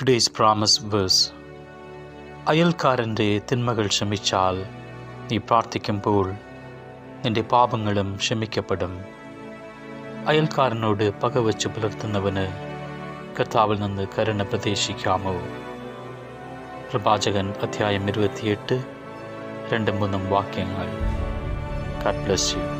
Today's promise verse അയൽക്കാരന്റെ തിന്മകൾ ക്ഷമിച്ചാൽ നീ പ്രാർത്ഥിക്കുമ്പോൾ നിന്റെ പാപങ്ങളും ക്ഷമിക്കപ്പെടും. അയൽക്കാരനോട് പകവച്ച് പുലർത്തുന്നവന് കർത്താവിൽ നിന്ന് കരുണ പ്രതീക്ഷിക്കാമോ? പ്രവാചകൻ അധ്യായം ഇരുപത്തിയെട്ട് രണ്ടും മൂന്നും വാക്യങ്ങൾ. God bless you